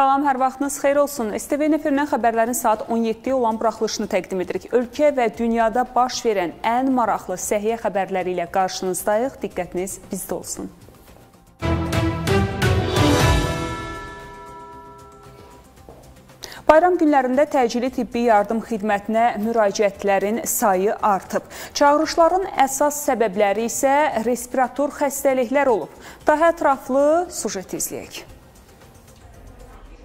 Salam, hər vaxtınız xeyir olsun. STV efirindən xəbərlərin saat 17-yə olan buraxılışını təqdim edirik. Ölkə və dünyada baş verən ən maraqlı səhiyyə xəbərləri ilə qarşınızdayıq. Diqqətiniz bizdə olsun. Bayram günlərində təcili tibbi yardım xidmətinə müraciətlərin sayı artıb. Çağırışların əsas səbəbləri isə respirator xəstəliklər olub. Daha ətraflı sujet izləyək.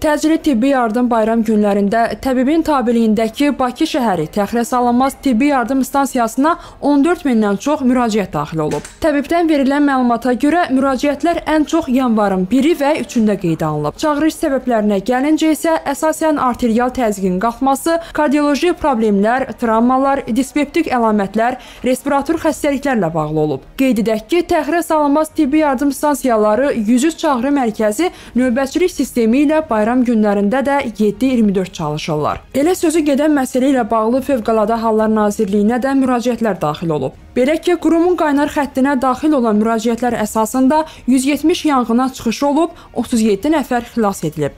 Təcili tibbi yardım bayram günlərində təbibin tabeliyindəki Bakı şəhəri təxirəsalınmaz tibbi yardım stansiyasına 14 mindən çox müraciət daxil olub. Təbibdən verilən məlumata görə müraciətlər ən çox yanvarın 1-i və 3-ündə qeydə alınıb. Çağırış səbəblərinə gəlincə isə əsasən arterial təzyiqin qalxması, kardioloji problemlər, travmalar, dispeptik əlamətlər, respirator xəstəliklərlə bağlı olub. Qeyd edək ki, təxirəsalınmaz tibbi yardım stansiyaları 103 çağrı mərkəzi növbətçilik sistemi ilə bayram bayram günlərində də 7-24 çalışırlar. Elə sözü gedən məsələ ilə bağlı Fövqəladə Hallar Nazirliyinə də müraciətlər daxil olub. Belə ki, qurumun qaynar xəttinə daxil olan müraciətlər əsasında 170 yanğına çıxış olub, 37 nəfər xilas edilib.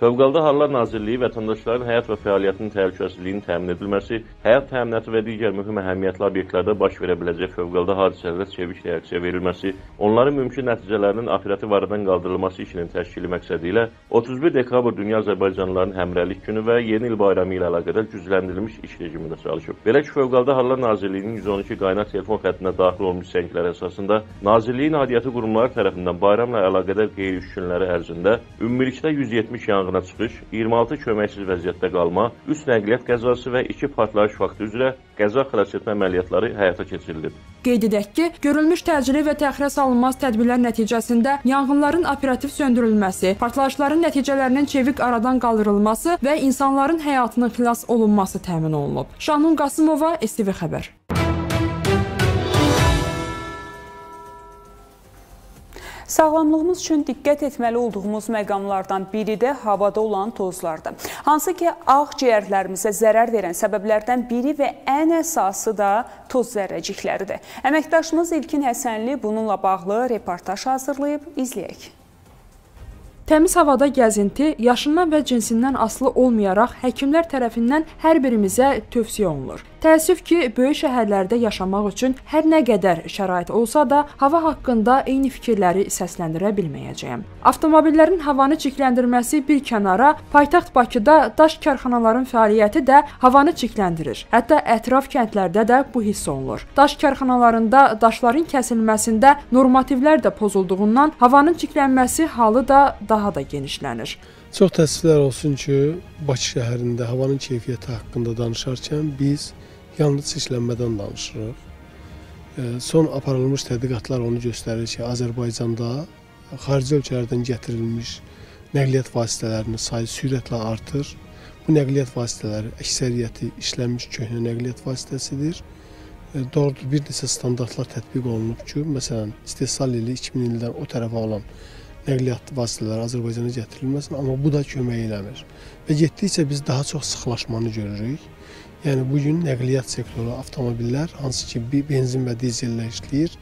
Fövqəladə Hallar Nazirliyi vətəndaşların həyat və fəaliyyətinin təhlükəsizliyinin təmin edilməsi, həyat təminatı və digər mühüm əhəmiyyətli obyektlərdə baş verə biləcək fövqəladə hadisələrə çevik reaksiya verilməsi, onların mümkün nəticələrinin operativ aradan qaldırılması işinin təşkili məqsədi ilə 31 dekabr Dünya Azərbaycanlıların Həmrəylik günü və Yeni il bayramı ilə əlaqədar gücləndirilmiş iş rejimində çalışıb. Belə ki, Fövqəladə Hallar Nazirliyinin 112 qaynar telefon xəttinə daxil olmuş sənglər əsasında Nazirliyin aidiyyəti qurumları tərəfindən bayramla əlaqədar qeyri-iş günləri ərzində ümumilikdə 170 yanğın yanğına çıxış, 26 köməksiz vəziyyətdə qalma, 3 nəqliyyat qəzası və 2 partlayış faktı üzrə qəza xilasetmə əməliyyatları həyata keçirilib. Qeyd edək ki, görülmüş təcili və təxirə salınmaz tədbirlər nəticəsində yanğınların operativ söndürülməsi, partlayışların nəticələrinin çevik aradan qaldırılması və insanların həyatının xilas olunması təmin olunub. Şahnun Qasımova, STV xəbər. Sağlamlığımız üçün diqqət etməli olduğumuz məqamlardan biri də havada olan tozlardır. Hansı ki, ağciyərlərimizə zərər verən səbəblərdən biri və ən əsası da toz zərrəcikləridir. Əməkdaşımız İlkin Həsənli bununla bağlı reportaj hazırlayıb, izləyək. Təmiz havada gəzinti yaşından və cinsindən asılı olmayaraq həkimlər tərəfindən hər birimizə tövsiyə olunur. Təəssüf ki, böyük şəhərlərdə yaşamaq üçün hər nə qədər şərait olsa da, hava haqqında eyni fikirləri səsləndirə bilməyəcəyəm. Avtomobillərin havanı çirkləndirməsi bir kənara, paytaxt Bakıda daş karxanaların fəaliyyəti də havanı çirkləndirir. Hətta ətraf kəndlərdə də bu hiss olunur. Daş karxanalarında daşların kəsilməsində normativlər də pozulduğundan havanın çirklənməsi halı da daha da genişlənir. Çox təəssüflər olsun ki, Bakı şəhərində havanın keyfiyyəti haqqında danışarkən biz yalnız çirklənmədən danışırıq. Son aparılmış tədqiqatlar onu göstərir ki, Azərbaycanda xarici ölkələrdən gətirilmiş nəqliyyat vasitələrinin sayı sürətlə artır. Bu nəqliyyat vasitələri əksəriyyəti işlənmiş köhnə nəqliyyat vasitəsidir. Doğrudur, bir neçə standartlar tətbiq olunub ki, məsələn, istehsal ili 2000 ildən o tərəfə olan nəqliyyat vasitələri Azərbaycana gətirilməsin, amma bu da kömək eləmir. Və getdikcə biz daha çox sıxlaşmanı görürük. Yəni bu gün nəqliyyat sektoru, avtomobillər hansı ki benzin və dizellə işləyir,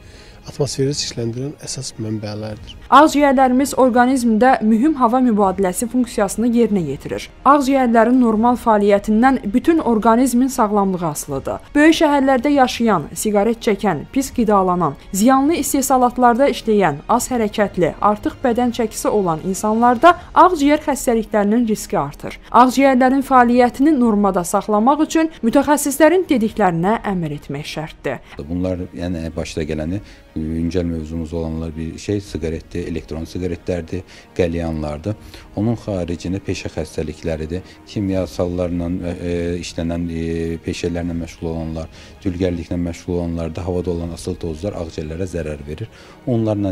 atmosferi çirkləndirən əsas mənbələrdir. Ağciyərlərimiz orqanizmdə mühüm hava mübadiləsi funksiyasını yerinə yetirir. Ağciyərlərin normal fəaliyyətindən bütün orqanizmin sağlamlığı asılıdır. Böyük şəhərlərdə yaşayan, siqaret çəkən, pis qidalanan, ziyanlı istehsalatlarda işləyən, az hərəkətli, artıq bədən çəkisi olan insanlarda ağciyər xəstəliklərinin riski artır. Ağciyərlərin fəaliyyətini normada saxlamaq üçün mütəxəssislərin dediklərinə əməl etmək şərtdir. Bunlar yəni başda gələni güncəl mövzumuz olanlar bir şey siqaretdir, elektron siqaretlərdir, qəlyanlardır. Onun xaricində peşə xəstəlikləridir. Kimyasallarla e, işlənən e, peşələrlə məşğul olanlar, dülgərliklə məşğul olanlarda havada olan asıl tozlar ağciyərlərə zərər verir. Onlarla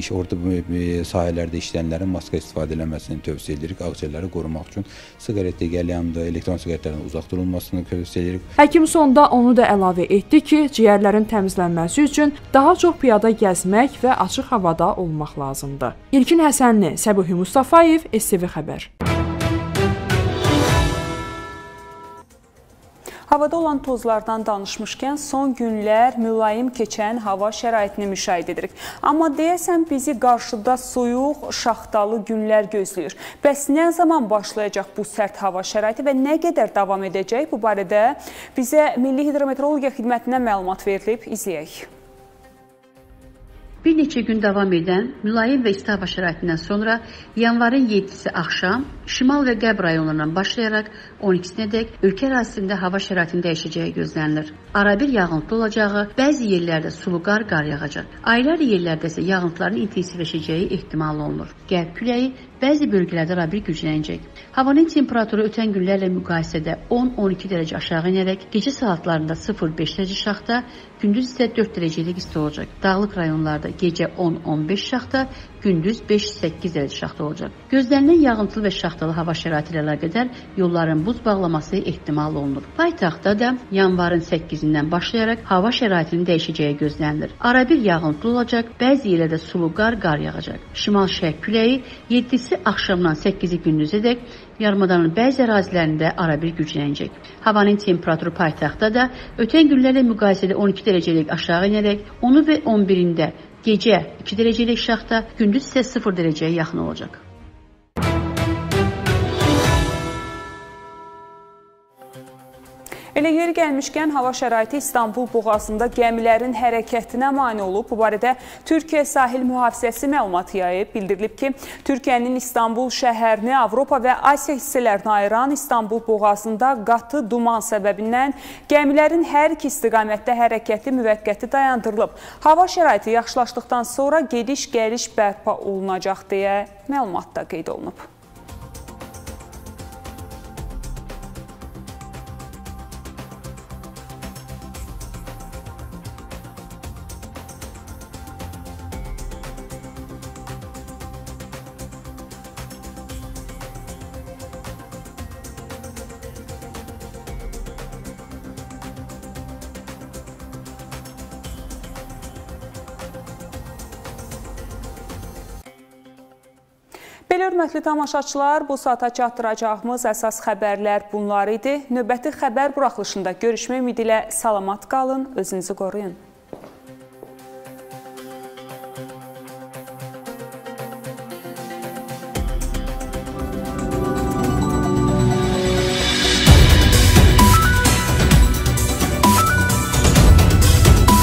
iş orada e, sahələrdə işləyənlərin maska istifadə etməsini tövsiyə edirik. Ağciyərləri qorumaq üçün siqaretdə, qəlyandı, elektron siqaretlərdən uzaq durulmasını tövsiyə edirik. Həkim sonda onu da əlavə etdi ki, ciyərlərin təmizlənməsi üçün daha çox piyada gəzmək və açıq havada olmaq lazımdır. İlkin Həsənli, Səbuhi Mustafayev, STV xəbər. Havada olan tozlardan danışmışkən son günlər mülayim keçən hava şəraitini müşahidə edirik. Amma deyəsən bizi qarşıda soyuq, şaxtalı günlər gözləyir. Bəs nə zaman başlayacaq bu sərt hava şəraiti və nə qədər davam edəcək? Bu barədə bizə Milli Hidrometeorologiya Xidmətindən məlumat verilib. İzləyək. Bir neçə gün davam edən mülayim və isti hava şəraitindən sonra yanvarın 7-si axşam şimal və qərb rayonlarından başlayaraq 12-sinədək ölkə ərazisində hava şəraitinin dəyişəcəyi gözlənilir. Arabir yağıntı olacağı, bəzi yerlərdə sulu qar, qar yağacaq. Ayrı-ayrı yerlərdə isə yağıntıların intensivləşəcəyi ehtimal olunur. Qərb küləyi bəzi bölgələrdə arabir güclənəcək. Havanın temperaturu ötən günlərlə müqayisədə 10-12 dərəcə aşağı enərək gecə saatlarında 0-5 dərəcə şaxta, gündüz isə 4 dərəcəlik isti olacaq. Dağlıq rayonlarda gecə 10-15 şaxta, gündüz 5-8 dərəcə şaxta olacaq. Gözlənilən yağıntılı və şaxtalı hava şəraiti ilə əlaqədar yolların buz bağlaması ehtimal olunur. Paytaxtda da yanvarın 8-dən başlayaraq hava şəraitinin dəyişəcəyi gözlənilir. Arabir yağıntılı olacaq, bəzi yerlərdə sulu qar, qar yağacaq. Şimal-şərq küləyi 7-si axşamdan 8-i gündüzədək yarımadanın bəzi ərazilərində arabir güclənəcək. Havanın temperaturu paytaxtda da ötən günlərlə müqayisədə 12 dərəcəlik aşağı enərək 10 və 11-də gecə 2 dərəcəlik şaxta, gündüz isə 0 dərəcəyə yaxın olacaq. Elə yeri gəlmişkən hava şəraiti İstanbul boğazında gəmilərin hərəkətinə mane olub. Bu barədə Türkiyə Sahil Mühafizəsi məlumat yayıb. Bildirilib ki, Türkiyənin İstanbul şəhərini Avropa və Asiya hissələrinə ayıran İstanbul boğazında qatı duman səbəbindən gəmilərin hər iki istiqamətdə hərəkəti müvəqqəti dayandırılıb. Hava şəraiti yaxşılaşdıqdan sonra gediş-gəliş bərpa olunacaq deyə məlumatda qeyd olunub. Belə hörmətli tamaşaçılar, bu saata çatdıracağımız əsas xəbərlər bunlar idi. Növbəti xəbər buraxılışında görüşmək ümidi ilə salamat qalın, özünüzü qoruyun.